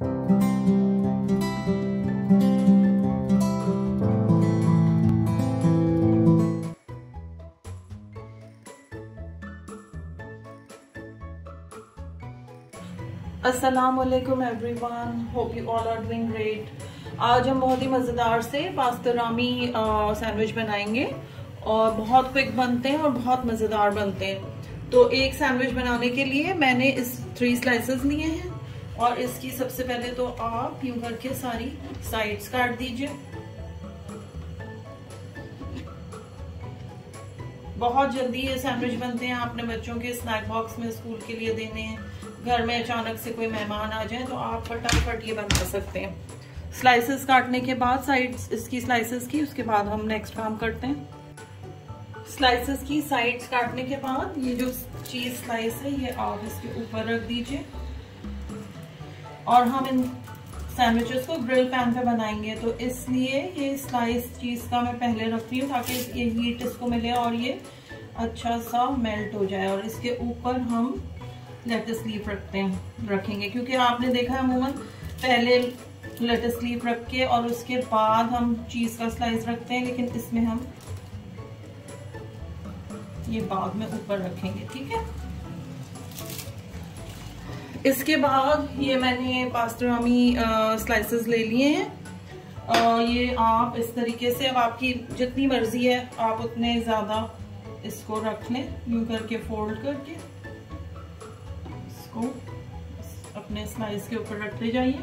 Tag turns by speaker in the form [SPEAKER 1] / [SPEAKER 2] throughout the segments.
[SPEAKER 1] Aslam everyone hope you all are doing great आज हम बहुत ही मज़ेदार से पास्तरामी सैंडविच बनाएँगे और बहुत क्विक बनते हैं और बहुत मज़ेदार बनते हैं। तो एक सैंडविच बनाने के लिए मैंने इस थ्री स्लाइसेस लिए हैं। और इसकी सबसे पहले तो आप यूँ करके सारी साइड्स काट दीजिए। बहुत जल्दी ये सैंडविच बनते हैं। आपने बच्चों के स्नैक बॉक्स में स्कूल के लिए देने हैं। घर में अचानक से कोई मेहमान आ जाए तो आप फटाफट ये बना सकते हैं। स्लाइसेस काटने के बाद साइड्स इसकी स्लाइसेस की, उसके बाद हम नेक्स्ट काम करते हैं। स्लाइसेस की साइड्स काटने के बाद ये जो चीज़ स्लाइस है, ये आप इसके ऊपर रख दीजिए। और हम इन सैंडविचेस को ग्रिल पैन पे बनाएँगे। तो इसलिए ये स्लाइस चीज़ का मैं पहले रखती हूँ ताकि ये हीट इसको मिले और ये अच्छा सा मेल्ट हो जाए। और इसके ऊपर हम लेटस लीफ रखते हैं, रखेंगे। क्योंकि आपने देखा है अमूमन, पहले लेटस लीफ रख के और उसके बाद हम चीज़ का स्लाइस रखते हैं, लेकिन इसमें हम ये बाद में ऊपर रखेंगे, ठीक है? इसके बाद ये मैंने पास्ट्रामी स्लाइसेस ले लिए हैं। ये आप इस तरीके से, अब आपकी जितनी मर्ज़ी है, आप उतने ज़्यादा इसको रख लें, यूँ करके फोल्ड करके। इसको अपने स्लाइस के ऊपर रखते जाइए।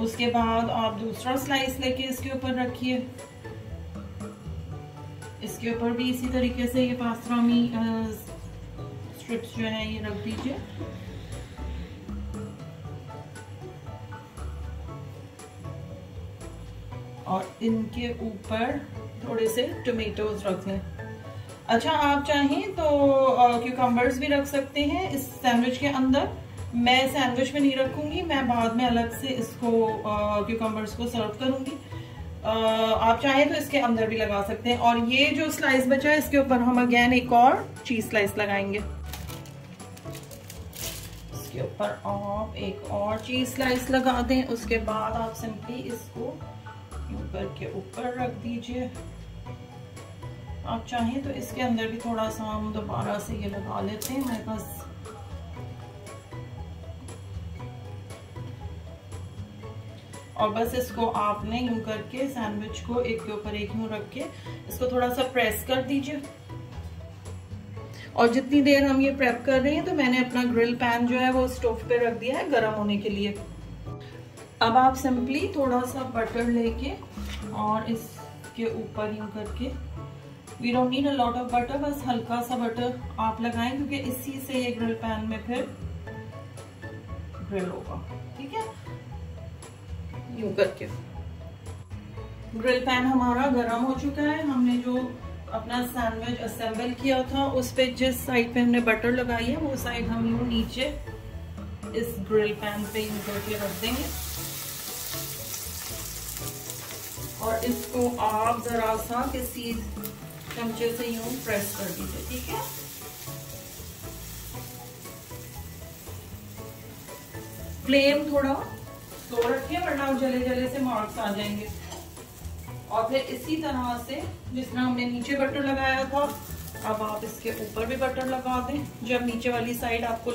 [SPEAKER 1] उसके बाद आप दूसरा स्लाइस लेके इसके ऊपर रखिए। इसके ऊपर भी इसी तरीके से ये पास्त्रामी स्ट्रिप्स जो है ये रख दीजिए। और इनके ऊपर थोड़े से टोमेटोज रख लें अच्छा आप चाहें तो क्यूकम्बर्स भी रख सकते हैं इस सैंडविच के अंदर। मैं सैंडविच में नहीं रखूँगी, मैं बाद में अलग से इसको क्यूकम्बर्स को सर्व करूँगी। आप चाहें तो इसके अंदर भी लगा सकते हैं। और ये जो स्लाइस बचा है, इसके ऊपर हम अगेन एक और चीज़ स्लाइस लगाएँगे। इसके ऊपर आप एक और चीज़ स्लाइस लगा दें। उसके बाद आप सिंपली इसको ऊपर के ऊपर रख दीजिए। आप चाहें तो इसके अंदर भी थोड़ा सा हम दोबारा से ये लगा लेते हैं। मेरे पास और बस इसको आपने यूँ करके सैंडविच को एक के ऊपर एक यूँ रख के इसको थोड़ा सा प्रेस कर दीजिए। और जितनी देर हम ये प्रेप कर रहे हैं तो मैंने अपना ग्रिल पैन जो है वो स्टोव पे रख दिया है गर्म होने के लिए। अब आप सिंपली थोड़ा सा बटर लेके और इसके ऊपर यूँ करके। We don't need a lot of butter बस हल्का सा बटर आप लगाएँ, क्योंकि इसी से ये ग्रिल पैन में फिर ग्रिल होगा। ठीक है करके? ग्रिल पैन हमारा गर्म हो चुका है। हमने जो अपना सैंडविच असेंबल किया था, उस पे जिस साइड पे हमने बटर लगाई है, वो साइड हम यूँ नीचे इस ग्रिल पैन पे यूँ करके रख देंगे। और इसको आप जरा सा किसी चमचे से यूँ प्रेस कर दीजिए, ठीक है? फ्लेम थोड़ा स्लो रखिए वरना जले जले से मार्क्स आ जाएँगे। और फिर इसी तरह से जिस तरह हमने नीचे बटर लगाया था, अब आप इसके ऊपर भी बटर लगा दें। जब नीचे वाली साइड आपको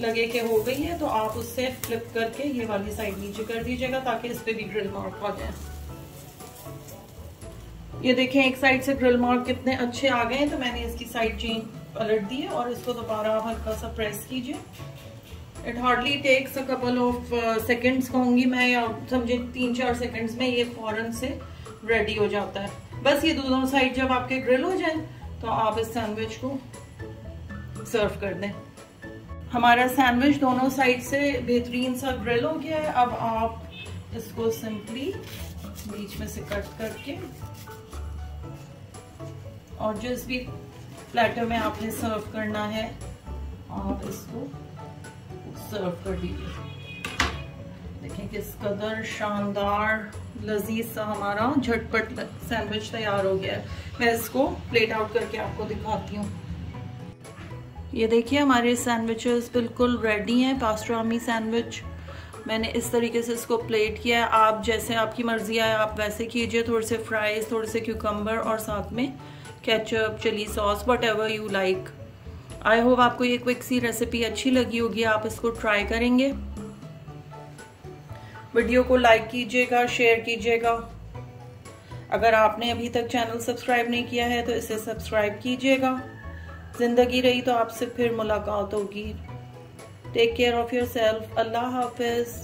[SPEAKER 1] लगे कि हो गई है तो आप उससे फ्लिप करके ये वाली साइड नीचे कर दीजिएगा, ताकि इस पे भी ग्रिल मार्क आ जाए। ये देखें, एक साइड से ग्रिल मार्क कितने अच्छे आ गए हैं तो मैंने इसकी साइड चेंज पलट दी है, और इसको दोबारा आप हल्का सा प्रेस कीजिए। It hardly takes a couple of seconds कहूँगी मैं, या समझे तीन चार सेकंड्स में ये फ़ौरन से रेडी हो जाता है। बस ये दोनों साइड जब आपके ग्रिल हो जाए तो आप इस सैंडविच को सर्व कर दें। हमारा सैंडविच दोनों साइड से बेहतरीन सा ग्रिल हो गया है। अब आप इसको सिंपली बीच में से कट करके और जिस भी प्लेटर में आपने सर्व करना है, आप इसको सर्व कर दीजिए देखें किस कदर शानदार लजीज सा हमारा झटपट सैंडविच तैयार हो गया है मैं इसको प्लेट आउट करके आपको दिखाती हूँ। ये देखिए, हमारे सैंडविचेस बिल्कुल रेडी हैं पास्ट्रामी सैंडविच मैंने इस तरीके से इसको प्लेट किया है। आप जैसे आपकी मर्ज़ी आए, आप वैसे कीजिए। थोड़े से फ्राइज थोड़े से क्यूकम्बर और साथ में ketchup chilli sauce what you like I hope आपको ये क्विक सी रेसिपी अच्छी लगी होगी, आप इसको ट्राई करेंगे। वीडियो को लाइक कीजिएगा शेयर कीजिएगा। अगर आपने अभी तक चैनल सब्सक्राइब नहीं किया है तो इसे सब्सक्राइब कीजिएगा। ज़िंदगी रही तो आपसे फिर मुलाकात होगी। Take care of yourself अल्लाह हाफिज़।